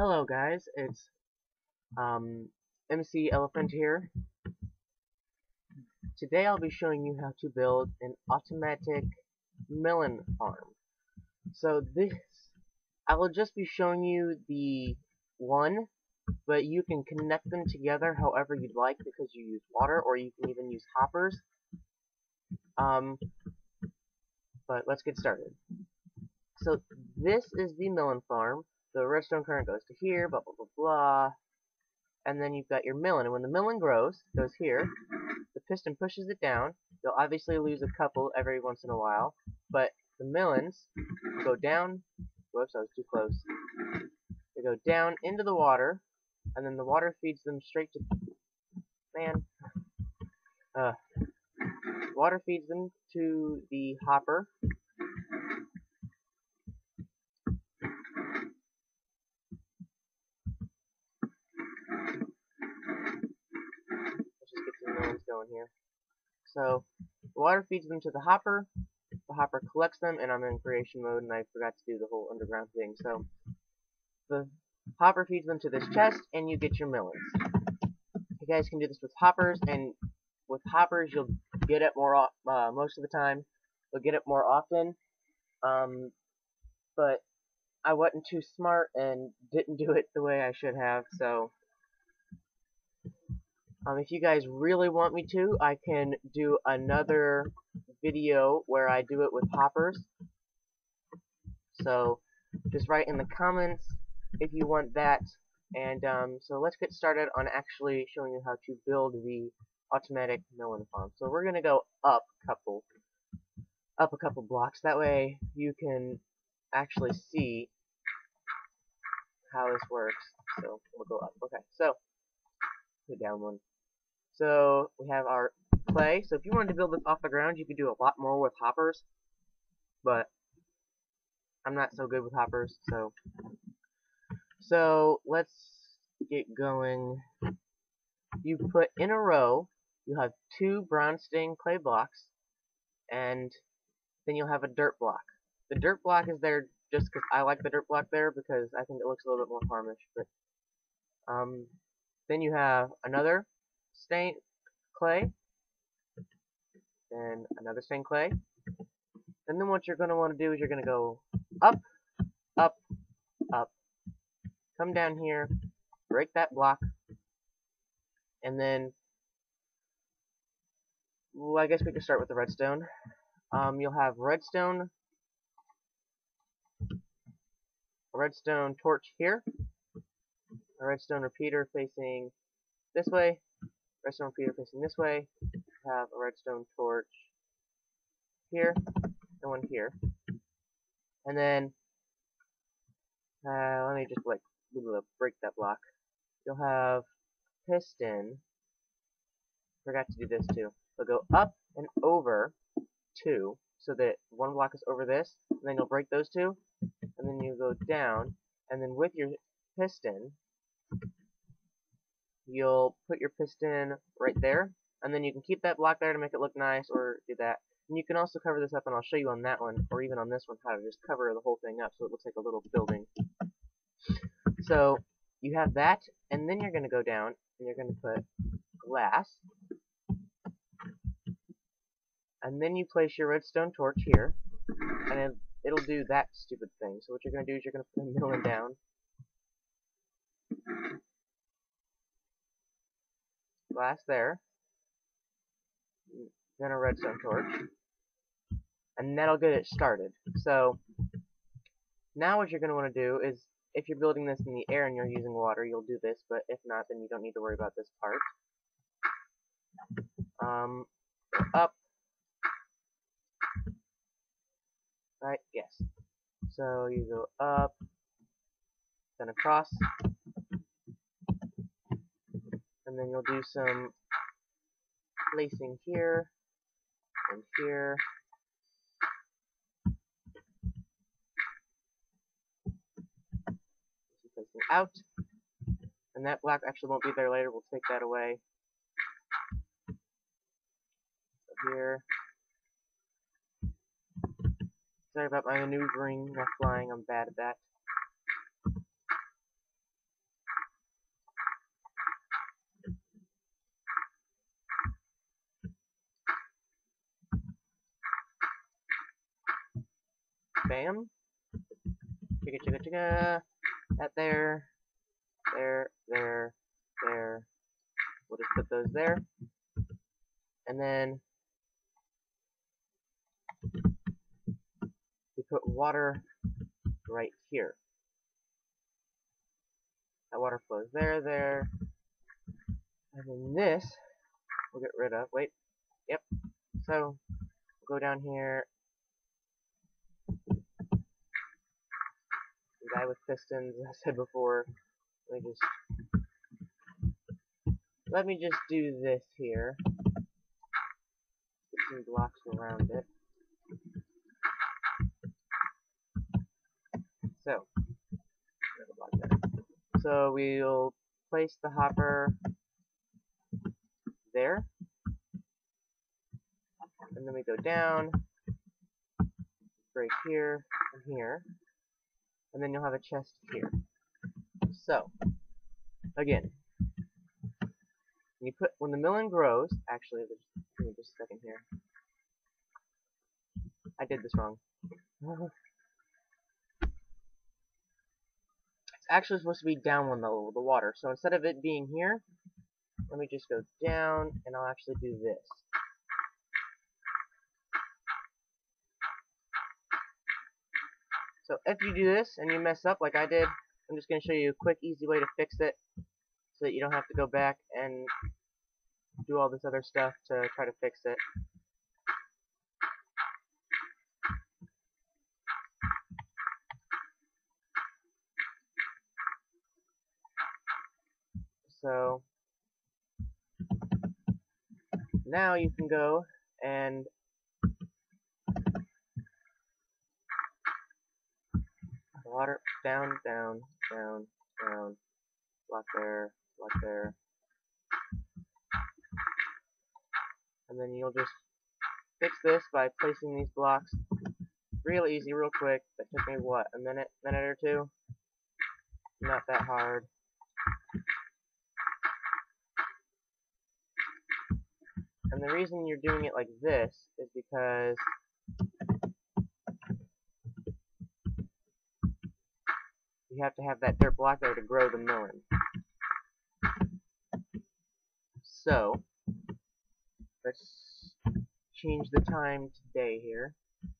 Hello guys, it's um, MC Elephant here. Today I'll be showing you how to build an automatic melon farm. So this, I will just be showing you the one, but you can connect them together however you'd like because you use water or you can even use hoppers. Um, but let's get started. So this is the melon farm the redstone current goes to here, blah, blah, blah, blah. And then you've got your melon. And when the melon grows, goes here, the piston pushes it down. You'll obviously lose a couple every once in a while, but the melons go down. Whoops, I was too close. They go down into the water, and then the water feeds them straight to... Man. Uh, water feeds them to the hopper, going here. So the water feeds them to the hopper. The hopper collects them, and I'm in creation mode, and I forgot to do the whole underground thing. So the hopper feeds them to this chest, and you get your melons. You guys can do this with hoppers, and with hoppers you'll get it more uh, most of the time. You'll get it more often. Um, but I wasn't too smart and didn't do it the way I should have, so um, if you guys really want me to, I can do another video where I do it with hoppers. So just write in the comments if you want that. And um, so let's get started on actually showing you how to build the automatic melon farm. So we're gonna go up a couple, up a couple blocks. That way you can actually see how this works. So we'll go up. Okay, so put down one. So we have our clay. So if you wanted to build this off the ground, you could do a lot more with hoppers. But I'm not so good with hoppers, so so let's get going. You put in a row, you have two brown stained clay blocks, and then you'll have a dirt block. The dirt block is there just because I like the dirt block there because I think it looks a little bit more farmish. But um, then you have another stained clay, then another stained clay, and then what you're going to want to do is you're going to go up, up, up, come down here, break that block, and then, well, I guess we could start with the redstone. Um, you'll have redstone, a redstone torch here, a redstone repeater facing this way, redstone repeater facing this way, have a redstone torch here, and one here. And then, uh, let me just like break that block. You'll have piston. Forgot to do this too. So go up and over two, so that one block is over this, and then you'll break those two, and then you go down, and then with your piston, you'll put your piston right there, and then you can keep that block there to make it look nice, or do that. And you can also cover this up, and I'll show you on that one, or even on this one, how to just cover the whole thing up so it looks like a little building. So, you have that, and then you're going to go down, and you're going to put glass, and then you place your redstone torch here, and it, it'll do that stupid thing. So what you're going to do is you're going to put a melon down, glass there, then a redstone torch, and that'll get it started. So, now what you're going to want to do is, if you're building this in the air and you're using water, you'll do this, but if not, then you don't need to worry about this part. Um, up. Right, yes. So you go up, then across, and then you'll do some lacing here and here. Out. And that black actually won't be there later. We'll take that away. So here. Sorry about my maneuvering. Not flying. I'm bad at that Bam. Chicka chicka chicka. That there. There, there, there. We'll just put those there. And then we put water right here. That water flows there, there. And then this, we'll get rid of. Wait. Yep. So, we'll go down here. The guy with pistons, I said before. Let me just... Let me just do this here. Get some blocks around it. So, so we'll place the hopper there. And then we go down, break here and here. And then you'll have a chest here. So, again, when you put when the melon grows, actually, give me just a second here. I did this wrong. It's actually supposed to be down one level, the water. So instead of it being here, let me just go down, and I'll actually do this. So if you do this, and you mess up like I did, I'm just going to show you a quick, easy way to fix it, so that you don't have to go back and do all this other stuff to try to fix it. So now you can go and water down, down, down, down, block there, block there. And then you'll just fix this by placing these blocks real easy, real quick. That took me, what, a minute, minute or two? Not that hard. And the reason you're doing it like this is because you have to have that dirt block there to grow the melon. So, let's change the time today here.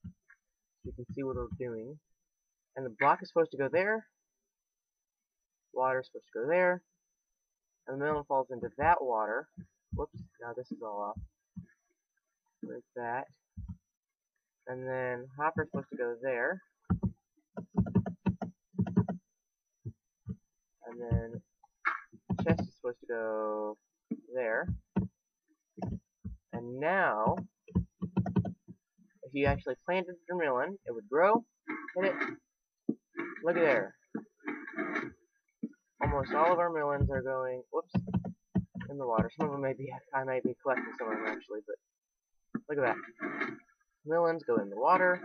So you can see what we're doing. And the block is supposed to go there. Water is supposed to go there. And the melon falls into that water. Whoops, now this is all off. Where's that? And then hopper's supposed to go there. And then the chest is supposed to go there. And now, if you actually planted melon, it would grow, hit it, look at there. Almost all of our melons are going, whoops, in the water. Some of them may be, I may be collecting some of them actually, but look at that. Melons go in the water.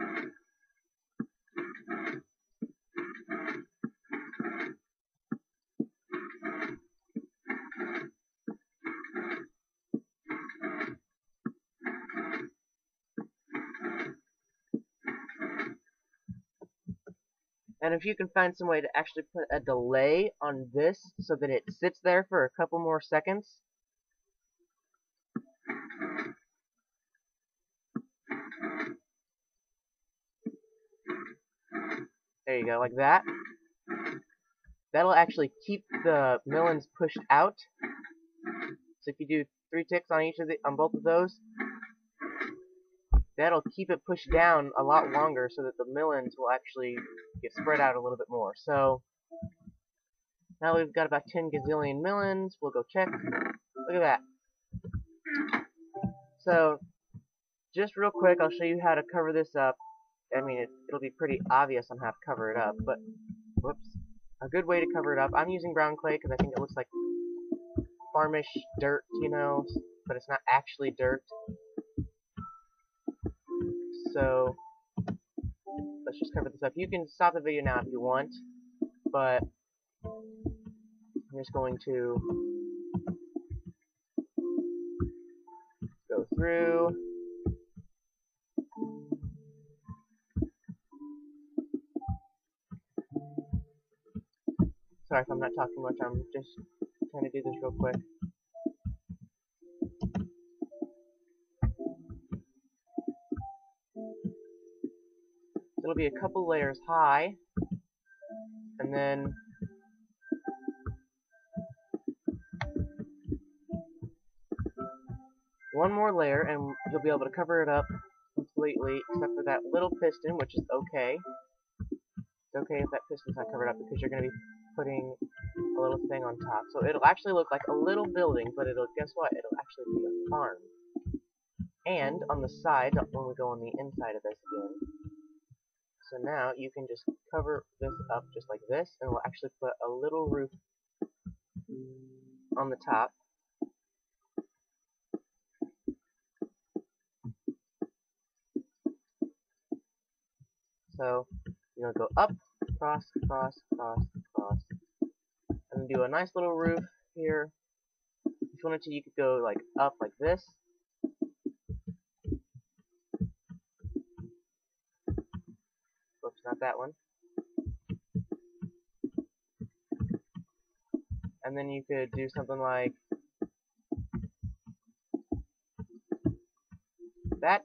And if you can find some way to actually put a delay on this so that it sits there for a couple more seconds. There you go, like that. That'll actually keep the melons pushed out. So if you do three ticks on each of the on both of those, that'll keep it pushed down a lot longer so that the melons will actually get spread out a little bit more. So now we've got about 10 gazillion melons. We'll go check. Look at that. So just real quick, I'll show you how to cover this up. I mean, it, it'll be pretty obvious on how to cover it up, but whoops. A good way to cover it up. I'm using brown clay because I think it looks like farmish dirt, you know, but it's not actually dirt. So let's just cover this up. You can stop the video now if you want, but I'm just going to go through. Sorry if I'm not talking much, I'm just trying to do this real quick. It'll be a couple layers high, and then one more layer, and you'll be able to cover it up completely, except for that little piston, which is okay. It's okay if that piston's not covered up, because you're going to be putting a little thing on top. So it'll actually look like a little building, but it'll, guess what, it'll actually be a farm. And on the side, when we go on the inside of this again, so now you can just cover this up just like this, and we'll actually put a little roof on the top. So, going to go up, cross, cross, cross, cross, and do a nice little roof here. If you wanted to, you could go like up like this. Not that one. And then you could do something like that.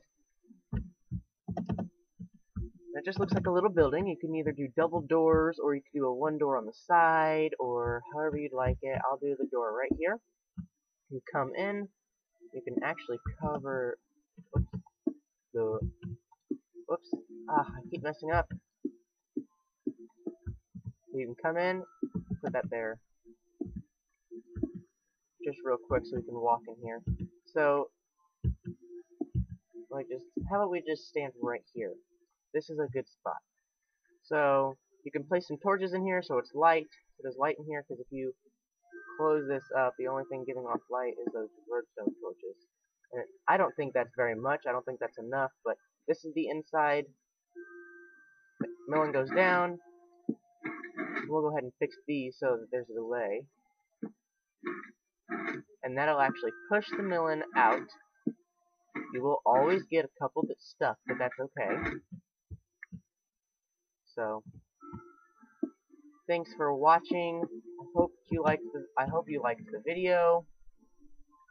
It just looks like a little building. You can either do double doors, or you can do a one door on the side, or however you'd like it. I'll do the door right here. You come in. You can actually cover oops, the whoops. Ah, I keep messing up. You can come in, put that there. Just real quick so we can walk in here. So, like just, how about we just stand right here? this is a good spot. So you can place some torches in here so it's light. So there's light in here because if you close this up, the only thing giving off light is those redstone torches. And I don't think that's very much. I don't think that's enough, but this is the inside. Melon goes down. We'll go ahead and fix these so that there's a delay. And that'll actually push the melon out. You will always get a couple that's stuck, but that's okay. So, thanks for watching. I hope you liked the I hope you liked the video.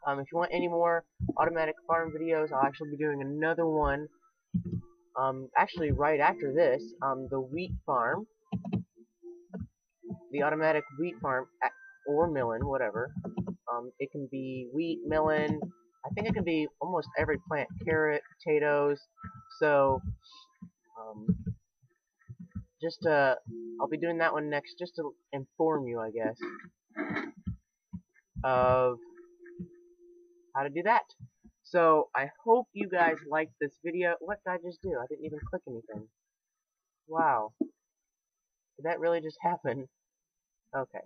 Um, if you want any more automatic farm videos, I'll actually be doing another one. Um, actually, right after this, um, the wheat farm, the automatic wheat farm, or melon, whatever. Um, it can be wheat, melon. I think it can be almost every plant, carrot, potatoes. So, um, just uh, I'll be doing that one next just to inform you, I guess, of how to do that. So, I hope you guys liked this video. What did I just do? I didn't even click anything. Wow. Did that really just happen? Okay.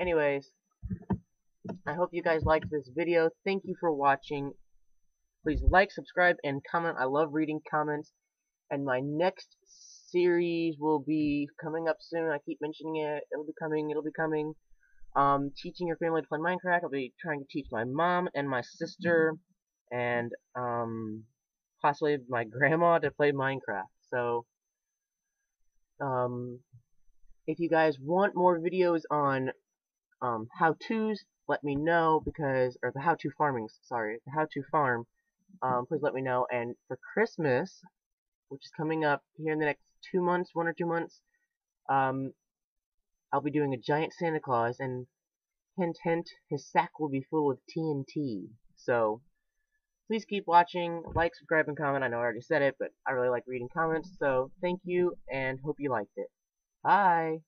Anyways, I hope you guys liked this video. Thank you for watching. Please like, subscribe, and comment. I love reading comments. And my next series will be coming up soon. I keep mentioning it. It'll be coming. It'll be coming. Um, teaching your family to play Minecraft. I'll be trying to teach my mom and my sister and um, possibly my grandma to play Minecraft. So, um, if you guys want more videos on um, how-tos, let me know because, or the how-to farming, sorry, the how-to farm, um, please let me know. And for Christmas, which is coming up here in the next two months, one or two months, um, I'll be doing a giant Santa Claus, and hint, hint, his sack will be full of TNT. So, please keep watching, like, subscribe, and comment. I know I already said it, but I really like reading comments, so thank you, and hope you liked it. Bye!